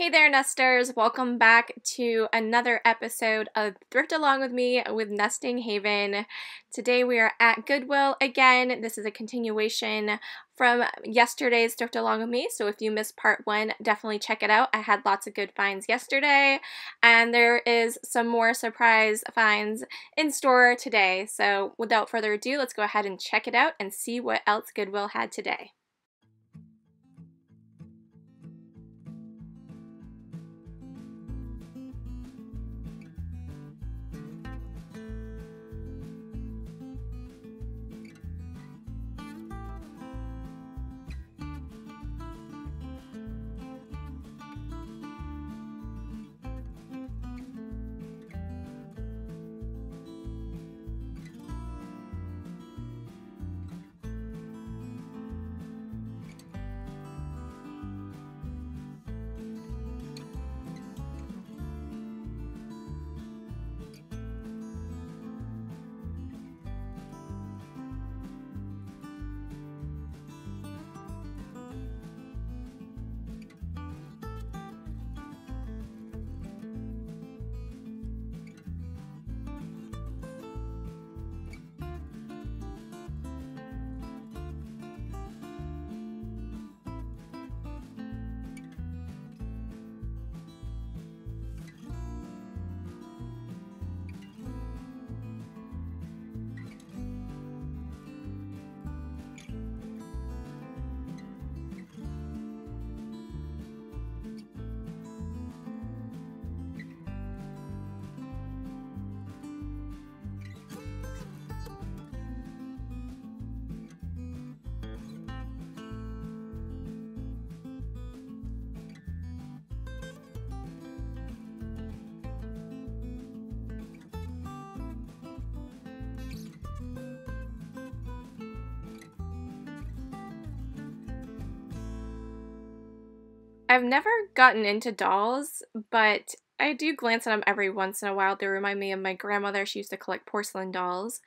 Hey there, nesters! Welcome back to another episode of Thrift Along with me with Nesting Haven. Today we are at Goodwill again. This is a continuation from yesterday's Thrift Along with me, so if you missed part one, definitely check it out. I had lots of good finds yesterday, and there is some more surprise finds in store today. So without further ado, let's go ahead and check it out and see what else Goodwill had today. I've never gotten into dolls, but I do glance at them every once in a while. They remind me of my grandmother. She used to collect porcelain dolls.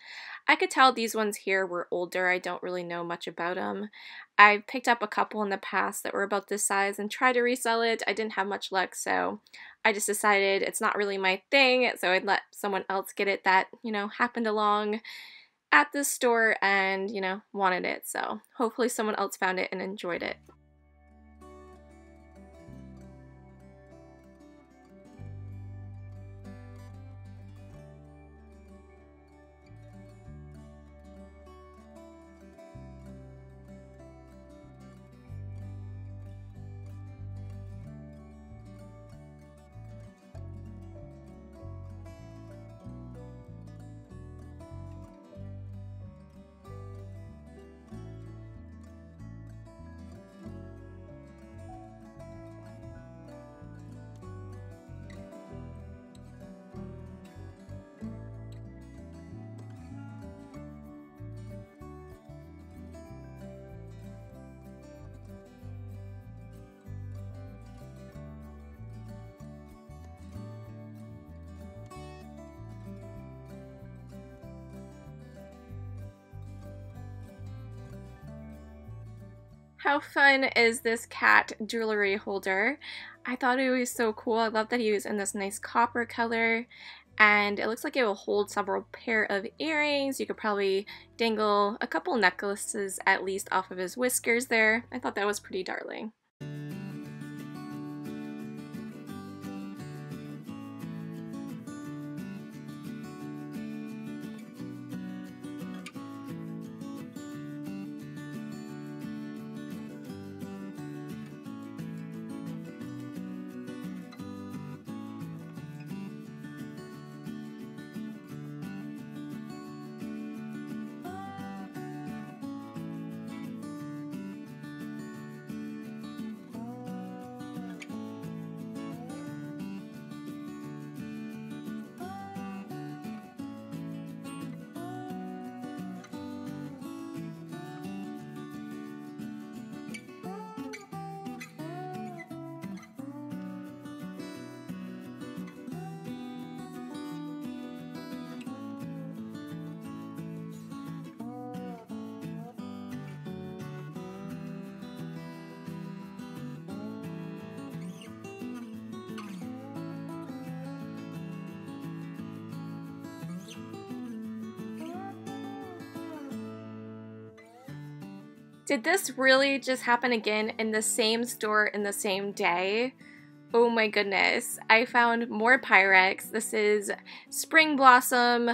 I could tell these ones here were older. I don't really know much about them. I've picked up a couple in the past that were about this size and tried to resell it. I didn't have much luck, so I just decided it's not really my thing, so I'd let someone else get it that, you know, happened along at the store and, you know, wanted it. So hopefully someone else found it and enjoyed it. How fun is this cat jewelry holder? I thought it was so cool. I love that he was in this nice copper color and it looks like it will hold several pair of earrings. You could probably dangle a couple necklaces at least off of his whiskers there. I thought that was pretty darling. Did this really just happen again in the same store in the same day? Oh my goodness. I found more Pyrex. This is Spring Blossom.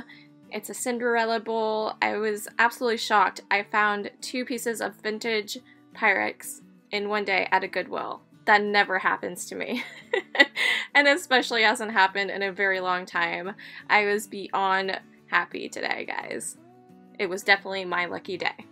It's a Cinderella bowl. I was absolutely shocked. I found two pieces of vintage Pyrex in one day at a Goodwill. That never happens to me. and especially hasn't happened in a very long time. I was beyond happy today, guys. It was definitely my lucky day.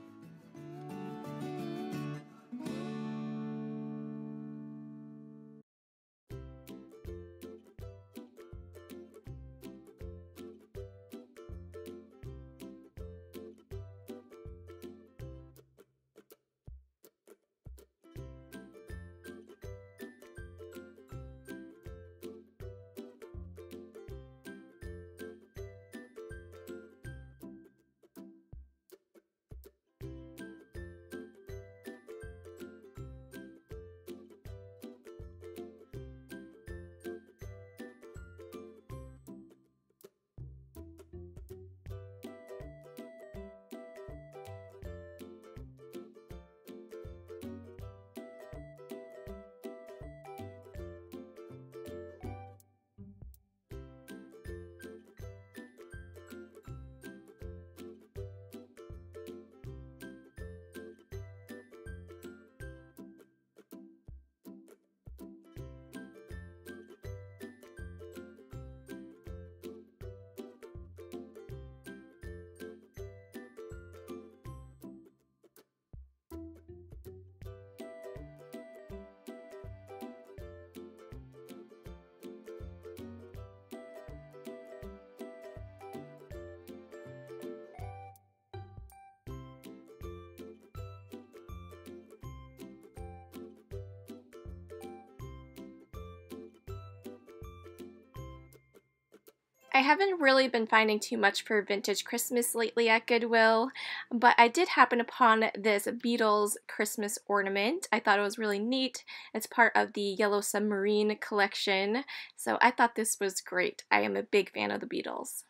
I haven't really been finding too much for vintage Christmas lately at Goodwill, but I did happen upon this Beatles Christmas ornament. I thought it was really neat. It's part of the Yellow Submarine collection, so I thought this was great. I am a big fan of the Beatles.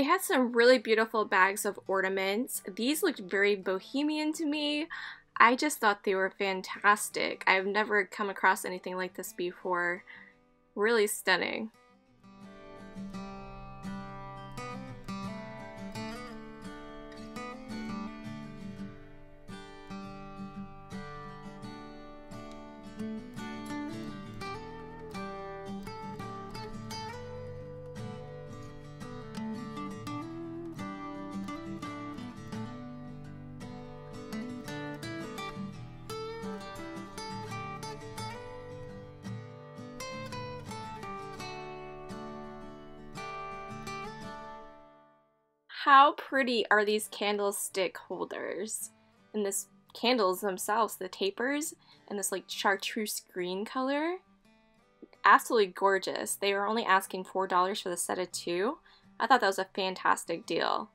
They had some really beautiful bags of ornaments. These looked very bohemian to me. I just thought they were fantastic. I've never come across anything like this before. Really stunning. How pretty are these candlestick holders? And this candles themselves, the tapers, and this like chartreuse green color. Absolutely gorgeous. They were only asking $4 for the set of two. I thought that was a fantastic deal.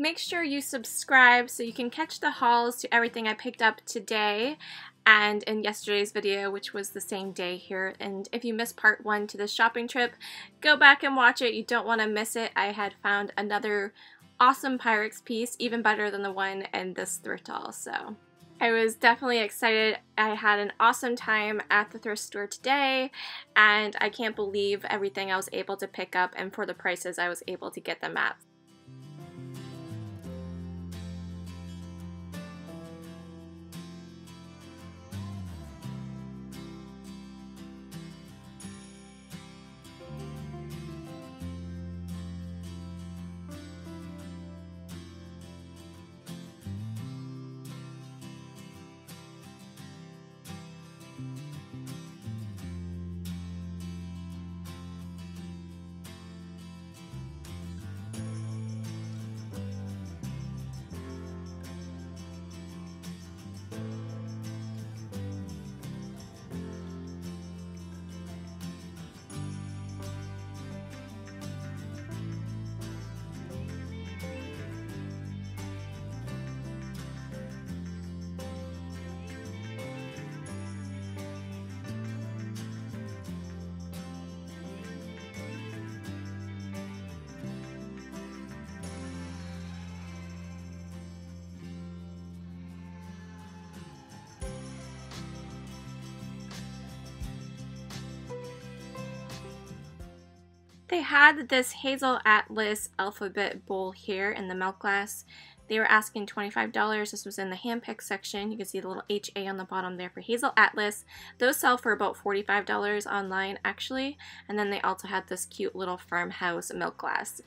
Make sure you subscribe so you can catch the hauls to everything I picked up today and in yesterday's video, which was the same day here. And if you missed part one to the shopping trip, go back and watch it. You don't want to miss it. I had found another awesome Pyrex piece, even better than the one in this thrift haul, so... I was definitely excited. I had an awesome time at the thrift store today, and I can't believe everything I was able to pick up and for the prices I was able to get them at. They had this Hazel Atlas alphabet bowl here in the milk glass. They were asking $25. This was in the handpick section. You can see the little HA on the bottom there for Hazel Atlas. Those sell for about $45 online actually. And then they also had this cute little farmhouse milk glass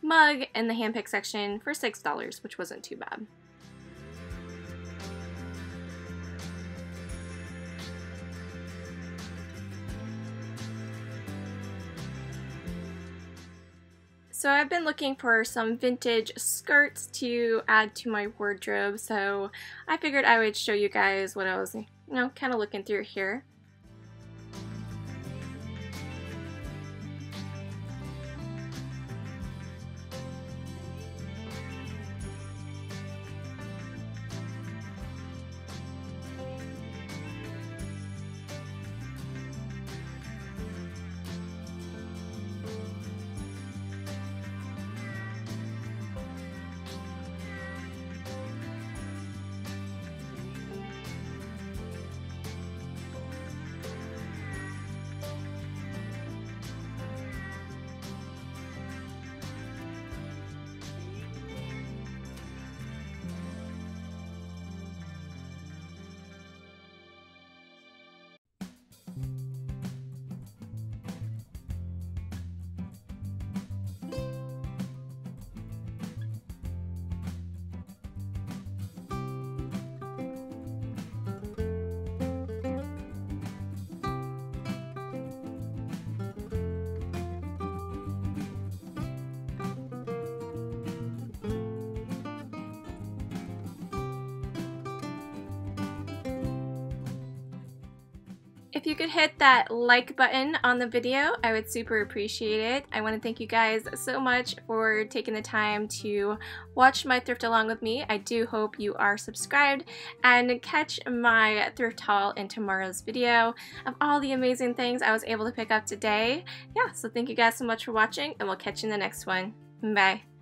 mug in the handpick section for $6, which wasn't too bad. So I've been looking for some vintage skirts to add to my wardrobe, so I figured I would show you guys what I was, you know, kind of looking through here. If you could hit that like button on the video, I would super appreciate it. I want to thank you guys so much for taking the time to watch my thrift along with me. I do hope you are subscribed and catch my thrift haul in tomorrow's video of all the amazing things I was able to pick up today. Yeah, so thank you guys so much for watching and we'll catch you in the next one. Bye.